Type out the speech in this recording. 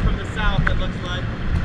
from the south, it looks like.